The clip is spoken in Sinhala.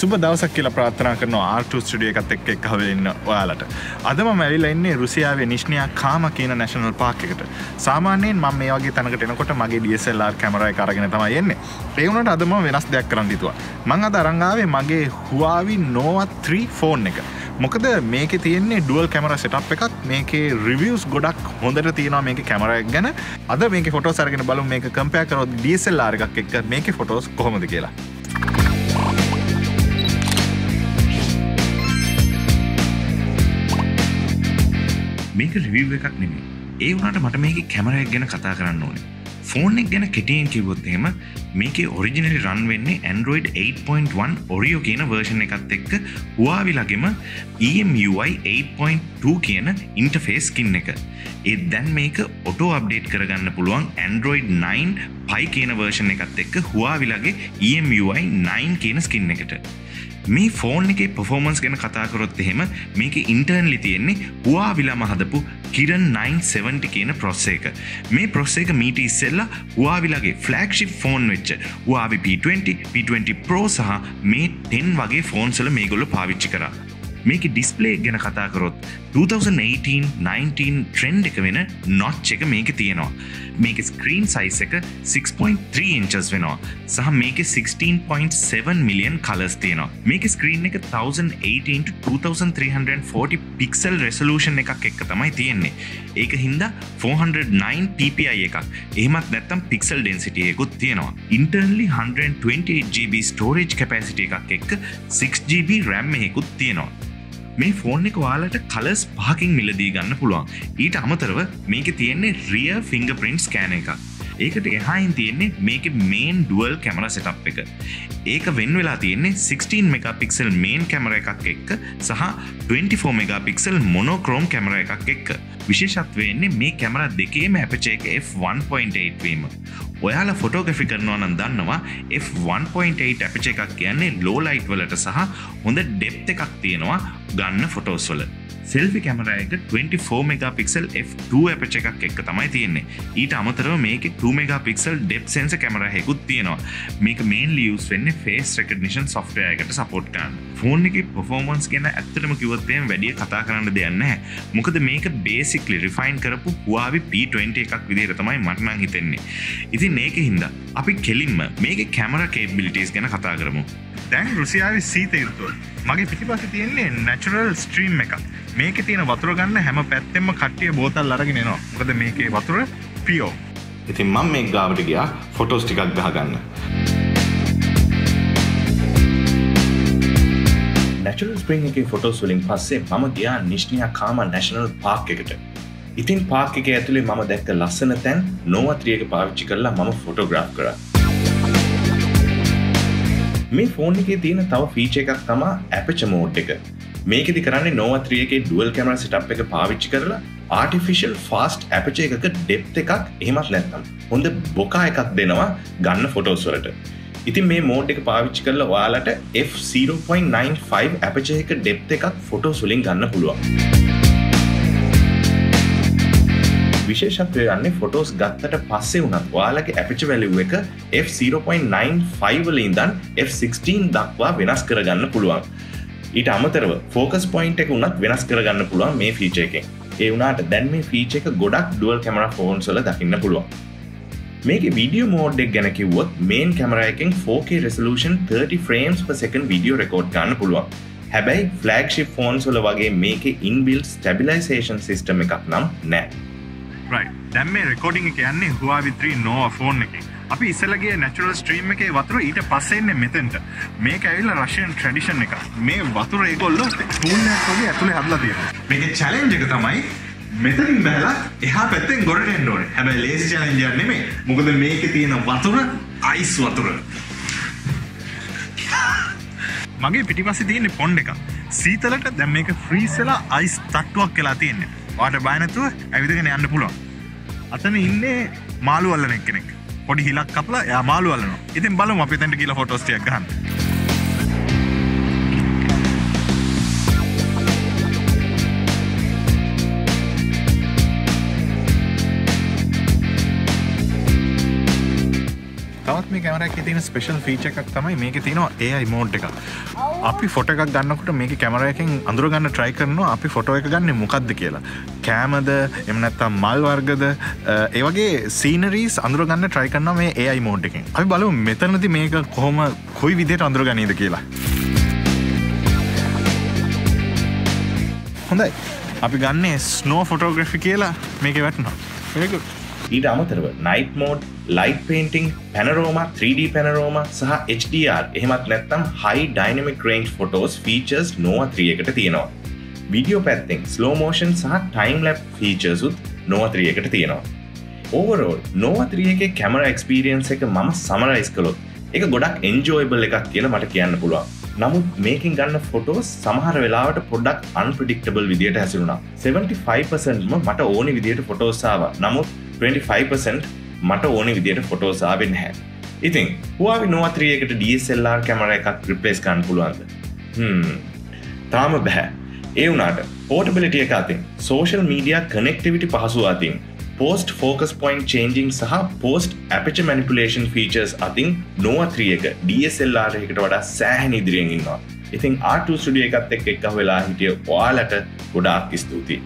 සුබ දවසක් කියලා ප්‍රාථනා කරන ආර්ට ස්ටිය එකත් එක් එක් හවෙන්න ඔයාලට. අදම මැවිල එන්නේ රුසියාවේ නිශ්නයක් කාම කියන නැශනල් පාක් එකට. සාමානයෙන් ම මේ වගේ තැනකට එනකොට මගේ ඩියසල්ලාර් කැමරයි කරගෙන තමයි එන්නේ. ඒවුණට අදම වෙනස් දෙයක් කරන්න දිතුවා මං අද අරංගාවේ මගේ හවාවි නෝවත් 3 ෆෝන් එක. මොකද මේක තියෙන්නේ ඩුවල් කැමර සටප් එකක්. මේකේ රිවියස් ගොඩක් හොඳට තියෙනවා මේක කැමරයක් ගැන. අද මේක ෆොටෝ සරගෙන බලු මේක කම්පය කරොත් ඩියසල්ලාර එකක් එක් මේක ෆොටෝස් කොහොමද කියලා. මේක රිවව් එකක් නෙමේ ඒ වනට මට මේක කැමරයක් ගැන කතා කරන්න ඕනේ. ෆෝන් එක ගැන කෙටියෙන් කිවොත්තේම මේකේ ඔරිජිනලි රන් වෙන්නේ Android 8.1 ඔරියෝ කියන වර්ෂණ එකත් එක්ක හවාවිලගෙම EMUI 8.2 කියන ඉන්ටෆේස් කින්න එක. ඒ දැන් මේක ඔටෝ අප්ඩේට් කරගන්න පුළුවන් Android 9 පයි කියන වර්ෂණ එකත් එක්ක හවාවිලගේ EMUI 9 කියන ස්කින්න එකට. මේ ෆෝන් එක පොෆෝමන්ස් ගැන කතාකරොත් එහෙම මේක ඉන්ටර්න්ලි තියෙන්නේ හවා විලාම හදපු කිරන් 970 කියන ප්‍රොස්ස එක. මේ ප්‍රොස්ස එක මීට ඉස්සෙල්ලා හවාවිලගේ ෆලක්ෂිප් ෆෝන් වෙච්ච හවාවි P20 P20 Pro සහ මේ 10 වගේ ෆෝන්සල මේගොල්ල පාවිච්චි කරා. මේක ඩිස්පලේ ගැන කතාකරොත් 2018-19 ට්‍රෙන්ඩ් එක වෙන නොච් එක මේක තියෙනවා. මේක ස්ක්‍රීන් සයිස් එක 6.3 ඉංචස් වෙනවා. සහ මේක 16.7 මිලියන් කලස් තියෙනවා. මේක ස්ක්‍රීන් එක 1080-2340 පික්සල් රෙසලූෂන් එකක් එක්ක තමයි තියෙන්නේ. ඒක හින්දා 409 PPI එකක්. එහමත් නැත්තම් පික්සල් ඩෙන්සිටියකුත් තියෙනවා. ඉන්ටර්න්ලි 128GB ස්ටෝරේජ් කැපැසිට එකක් එක්ක 6GB රැම් එකකුත් තියෙනවා. මේ ෆෝන් එක වාලට කලස් පහකින් මිලදී ගන්න පුළුවන්. ඊට අමතරව මේක තියෙන්නේ රිය ෆිංග පින්ට් කෑන එක ඒකට එහායින් තියෙන්නේ මේක මේන් ඩුවල් කැමර සටප් එක. ඒක වෙන් වෙලා තියෙන්නේ 16 මෙගපික්සල් මේන් කැමර එකක් එක්ක සහ 24 මෙගපික්සල් මොනෝක්‍රෝම් කැමර එකක් එක්ක. විශේෂත්වයන්නේ මේ කැමර දෙකේම ඇපචේක F1.8 වීම. ඔයාලා ෆොටෝග්‍රෆි කරනවා නම් දන්නවා F1.8 ඇපච එකක් කියන්නේ ලෝලයිට් වලට සහ හොඳ ඩෙප් එකක් තියෙනවා ගන්න ෆොටෝස් වල. සෙල්ෆි කැමරයක 24 මෙගපික්සල් F2 ඇපච එකක් එක්ක තමයි තියෙන්නේ. ඊට අමතරව මේක 2 මෙගපික්සල් ඩෙප් සෙන්ස කැමරහෙකුත් තියෙනවා. මේක මේන් ලියස් වෙන්න ෆේස් රෙකඩනිෂන් සොෆ්ටයකට සපෝට් කන්න ෆෝන් එක පොෆෝමන්ස් ගැන ඇත්තටම කිවත්තයෙන් වැඩිය කතා කරන්න දෙයන්න මොකද මේක බේසික්ලි රිෆයින් කරපු හවාවි P20 එකක් විදිර තමයි මටනං හිතෙන්නේ. ඉතින් ඒක හින්දා? අපි කෙලින්ම මේක කැමර කේබිලිටස් ගැන කතා කරමු. දැන් රුසියාව සීත යුතුව මගේ පිටිපස තියෙන්නේ නැචරල් ස්ට්‍රීම් එකක්. මේක තියෙන වතුර ගන්න හැම පැත්තෙම කට්ටිය බෝතල් අරගෙන නවා මොකද මේකේ වතුර පියෝ ඉතින් මං මේ ගාවට ගියා ෆොටෝස් ටිකක් ගහගන්න. නැචරල් ස්ප්‍රිං එක ෆොටෝස් වලින් පස්සේ මම ගියා නිශ්නයා කාම නැශනල් පාක් එකට ඉතින් පාක් එක ඇතුළේ මම දැක්ක ලස්සන තැන් නොවත්‍රියක පාවිච්චි කරලා මම ෆොටෝග්‍රාෆ් කර. මේ ෆෝන් එකේ තියෙන තව ෆීච එකක් තමා ඇපච මෝඩ් එක. මේකෙදි කරන්නේ නොවත්‍රියගේ ඩුවල් කැමර සිටප් එක පාවිච්චි කරලා ආටිෆිෂල් ෆාස්ට් ඇපච එකක ඩෙප් එකක් එහෙමත් නැත්නම් හොඳ බොකා එකක් දෙනවා ගන්න ෆොටෝස් වලට. ඉතින් මේ මෝඩ් එක පාවිච්චි කරල වාලට F0.95 ඇපච එක ඩෙප් එකක් ෆොටෝ සුලින් ගන්න පුළුවන්. විශේෂත්වය යන්නේ ෆොටෝස් ගත්තට පස්සේ වනත් වාලගේ ඇපිච වැලිව් එක F0.95 වලින්දන් F16 දක්වා වෙනස් කරගන්න පුළුවන්. ඊට අමතරව ෆෝකස් පොයින්ට එක වුණත් වෙනස් කරගන්න පුළුවන් මේ ෆීච එකෙන්. ඒ වුණට දැන් මේ ෆීච එක ගොඩක් ඩුවල් කැමර ෆෝන් සොල දකින්න පුළුවන්. මේක විඩියෝ මෝඩ්ඩෙක් ගැන කිව්වොත් මේන් කැමරයකෙන් 4K resolution 30 frames per second video record ගන්න පුළුවන්. හැබැයි ෆලක්ෂිප් ෆෝන් සොල වගේ මේක ඉන්බිල් ස්ටබිලයිසේෂන් සිස්ටම එකක් නම් නෑ. දැම් මේ රෙකෝඩිං කියන්නේ හවාවිත්‍රී නෝ ෆෝන් එක. අපි ඉස්සලගේ නැචරල් ස්ට්‍රීම් එක වතුර ඊට පස්සෙන්නේ මෙතෙන්ට. මේ ඇවිල්ල රශයන් ට්‍රඩිෂන් එක මේ වතුර ඒගොල්ල පූල්නගේ ඇතුළේ හදලා තියෙන මේක චලෙන්ජ එක තමයි මෙතරින් බැලා එහා පැත්තෙන් ගොඩට එන්ඩෝන හැබැයි ලේස් චලෙන්ජර් නෙමේ මොකද මේක තියෙන වතුර අයිස් වතුර. මගේ පිටිපස්සේ තියෙන්නේ පොන්්ඩ එක සීතලට දැම් මේක ෆ්‍රීසලා අයිස් තට්ටුවක් කියලා තියෙන්නේ. වාට බයනතුව ඇවිදගෙන යන්න පුළුවන්. අතන ඉන්නේ මාළු වල්ලන කෙනෙක් පොඩි හිලක් කපලා යා මාළු වලන ඉතින් බලමු අපි තැන්ට කියලා ෆොටෝස්ටියක් ගන්න මේ කැමර එක තියෙන ස්පේෂල් ෆීච එකක් තමයි මේක තියෙනවා ඒයි මෝඩ් එක අපි ෆොට එකක් ගන්නකට මේක කැමරයකින් අඳුරගන්න ට්‍රයි කරනවා අපි ෆොටෝ එක ගන්න මොකක්ද කියලා. කෑමද එමනැත්තම් මල් වර්ගද ඒවගේ සීනරීස් අඳුරගන්න ට්‍රයි කරන්න මේ ඒයි මෝඩ් එකින්. අපි බලු මෙතනති මේක කොහොම කොයි විදියට අඳුර ගනීද කියලා. හොඳයි. අපි ගන්නේ ස්නෝ ෆොටෝග්‍රෆි කියලා මේක වැටනවා ඒක ඊට අමතරව night mode light painting panorama 3D panorama සහ HDR එහෙමත් නැත්තම් high dynamic range photos features Nova ත්‍රියකට තියෙනවා. විඩියෝ පැත්තිෙන් ස්ලෝමෝෂන් සහ ටයිම් ලැප් ෆීචර්සුත් නොවත්‍රියකට තියෙනවා. ඕවරෝල් නොවත්‍රියගේ කැමර එක්ස්පිරියන්ස එක මම සමරයිස් කළොත් එක ගොඩක් එන්ජෝයිබල් එකක් කියලා මට කියන්න පුළුවන්. නමුත් මේකින් ගන්න ෆොටෝස් සමහර වෙලාවට පොඩක් අන්ප්‍රඩික්ටබල් විදිට හැසිරුණා. 75%ම මට ඕනි විදියට ෆොටෝසාාව නමුත් 25% මට ඕනි විදියට ෆොටෝසාාවෙන් හැ ඉතින් හවාවි නොවත්‍රියකට DSLR කැමර එකක් රිපලේස් කන් පුළුවන්ද? තාම බැහැ ඒ වනාට පෝටබිලිටිය එක අතින් සෝෂල් මීඩිය කනෙක්ටිවිටි පහසු අතින් පෝස්ට ෆෝකස් පොයින්් චේන්ජිං සහ පෝස්ට ඇපච මනිපුලේෂන් ෆීචර්ස් අතින් නොවත්‍රියක DSLR එකට වඩා සෑහන ඉදිරියෙන් ඉන්නවා. ඉතින් ආට ස්ටිය එකත් එක් එක්ක වෙලා හිටිය ඔයාලට ගොඩාක් ස්තුතියි.